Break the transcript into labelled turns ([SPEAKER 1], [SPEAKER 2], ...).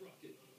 [SPEAKER 1] constructed.